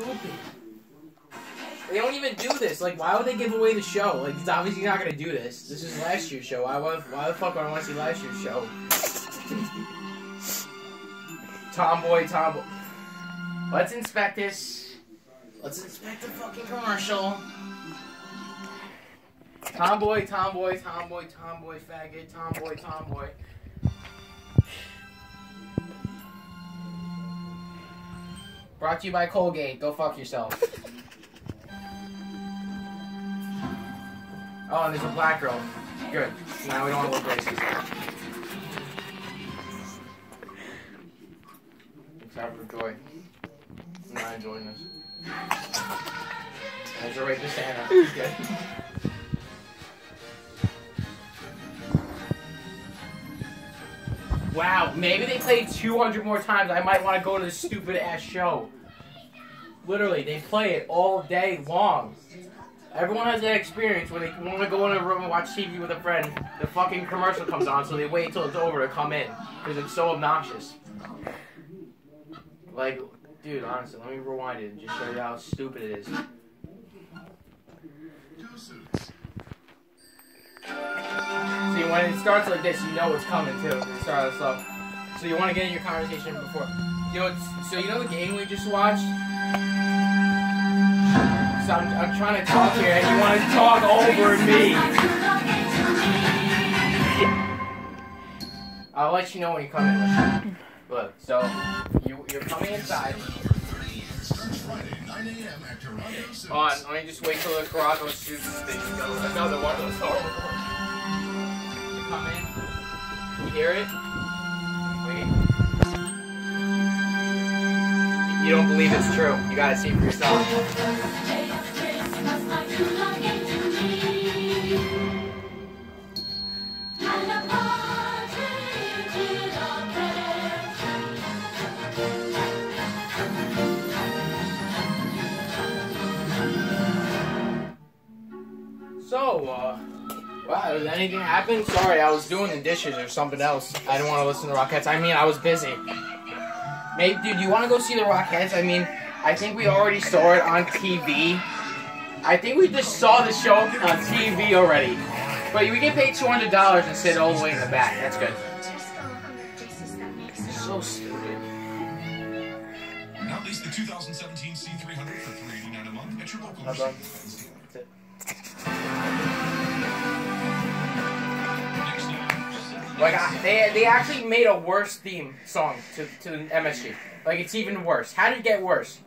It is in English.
stupid. They don't even do this. Like, why would they give away the show? Like, it's obviously not gonna do this. This is last year's show. Why, why, why the fuck would I want to see last year's show? Tomboy, tomboy. Let's inspect this. Let's inspect the fucking commercial. Tomboy, tomboy, tomboy, tomboy, faggot, tomboy, tomboy. Brought to you by Colgate. Go fuck yourself. Oh, and there's a black girl. Good. Now we don't want to look racist. Except for Joy. I'm not enjoying this. There's a rapist Santa. Good. Wow, maybe they play 200 more times. I might want to go to this stupid ass show. Literally, they play it all day long. Everyone has that experience when they want to go in a room and watch TV with a friend. The fucking commercial comes on, so they wait till it's over to come in because it's so obnoxious. Like, dude, honestly, let me rewind it and just show you how stupid it is. It starts like this, you know it's coming too. It starts slow. So you want to get in your conversation before. You know, so you know the game we just watched. So I'm, I'm trying to talk here, and you want to talk over me. I'll let you know when you come in. Look, so you you're coming inside. On, let me just wait till the Caraco shoots thing. Another one of those horrible. Hear it? Wait. You don't believe it's true. You gotta see for yourself. So, uh, wow, did anything happen? Sorry, I was doing the dishes or something else. I didn't want to listen to Rockettes. I mean, I was busy. Maybe, dude, you want to go see the Rockettes? I mean, I think we already saw it on TV. I think we just saw the show on TV already. But we get paid $200 and sit all the way in the back. That's good. So stupid. Now at least the 2017 C300 for 389 a month at your local How about- Like I, they they actually made a worse theme song to to MSG. Like it's even worse. How did it get worse?